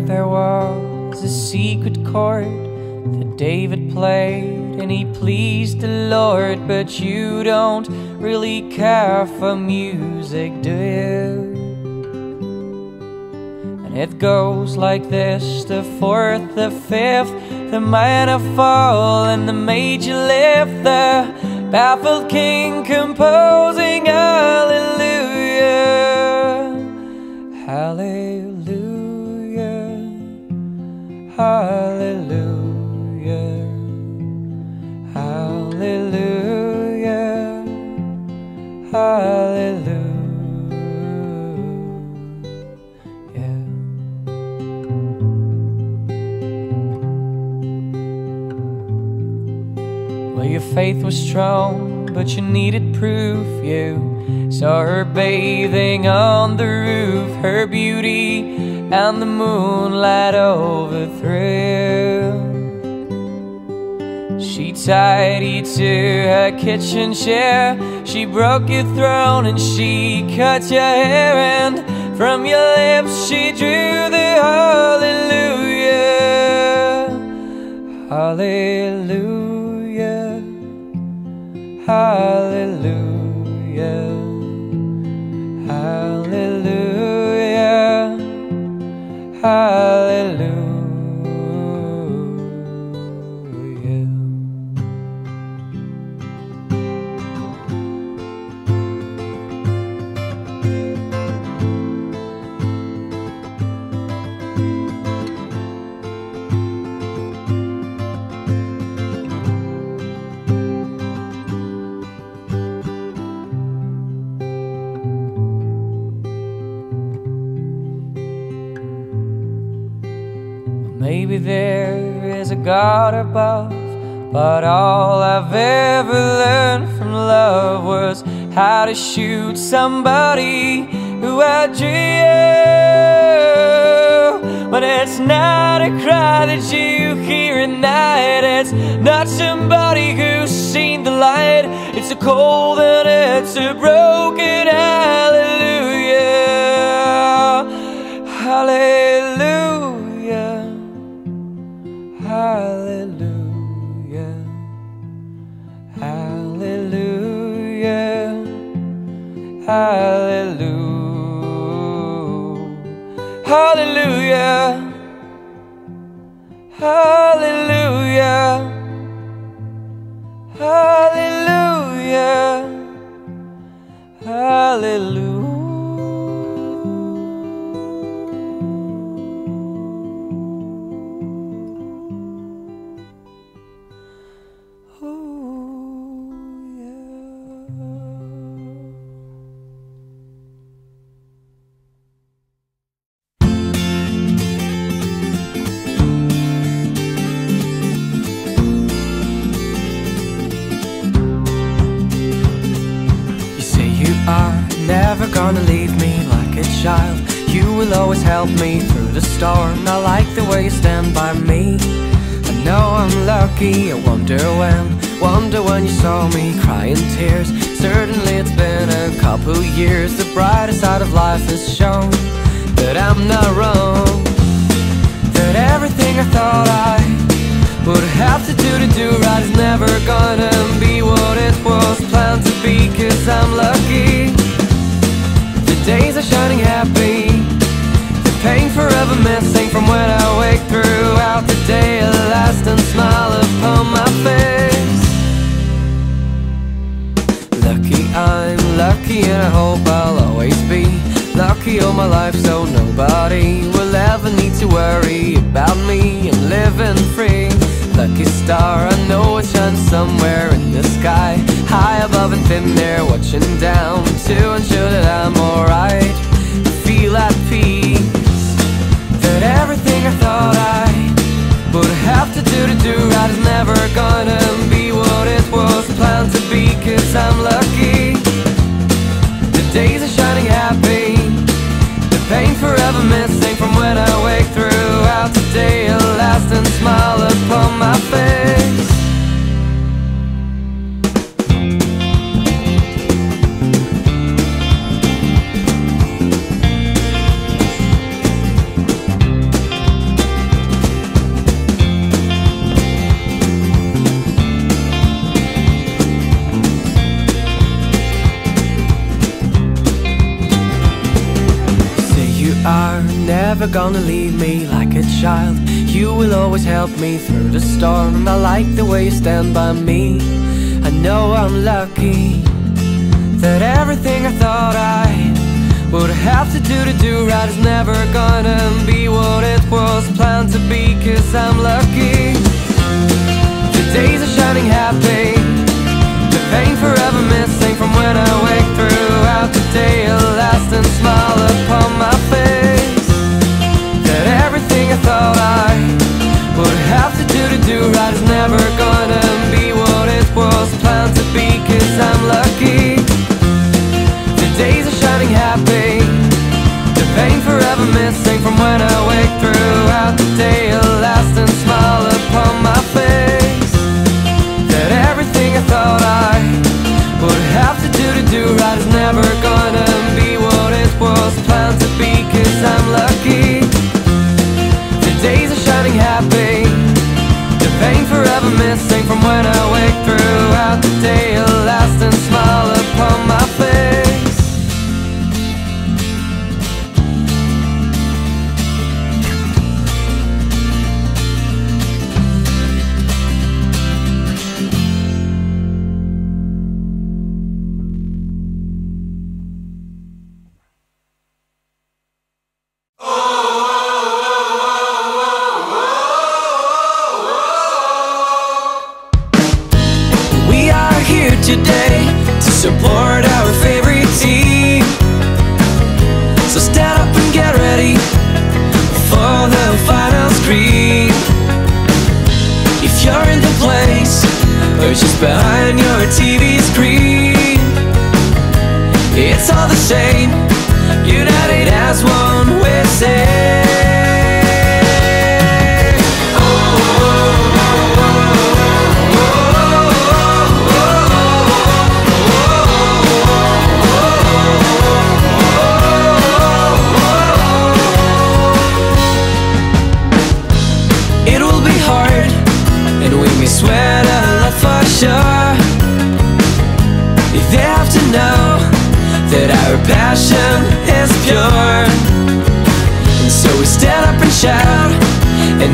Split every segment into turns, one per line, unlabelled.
there was a secret chord that David played and he pleased the Lord, but you don't really care for music, do you? And it goes like this the fourth, the fifth, the minor fall, and the major lift, the baffled king composing faith was strong, but you needed proof. You saw her bathing on the roof, her beauty and the moonlight overthrew. She tied you to her kitchen chair. She broke your throne and she cut your hair. And from your lips she drew the hallelujah. Hallelujah. Hallelujah. Maybe there is a God above, but all I've ever learned from love was how to shoot somebody who I dream. But it's not a cry that you hear at night, it's not somebody who's seen the light. It's a cold and it's a broken hallelujah. Oh. Never gonna leave me like a child. You will always help me through the storm. I like the way you stand by me. I know I'm lucky. I wonder when, wonder when you saw me crying tears. Certainly it's been a couple years. The brighter side of life has shown that I'm not wrong. That everything I thought I would have to do to do right is never gonna be what it was planned to be Cause I'm lucky days are shining happy. The pain forever missing from when I wake throughout the day. A lasting smile upon my face. Lucky I'm lucky and I hope I'll always be Lucky all my life so nobody will ever need to worry about me. I'm living free. Lucky star, I know it shines somewhere in the sky High above and thin there watching down To ensure that I'm alright. Feel at peace That everything I thought I would have to do to do right Is never gonna be what it was planned to be Cause I'm lucky never gonna leave me like a child. You will always help me through the storm I like the way you stand by me. I know I'm lucky That everything I thought I would have to do to do right Is never gonna be what it was planned to be Cause I'm lucky. The days are shining happy The pain forever missing from when I wake throughout the day A lasting smile missing from when I support our favorite team. So stand up and get ready for the final scream. If you're in the place or just behind your TV screen, it's all the same. United as one, we say.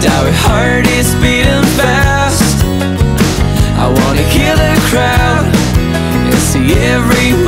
And our heart is beating fast. I wanna hear the crowd And see everyone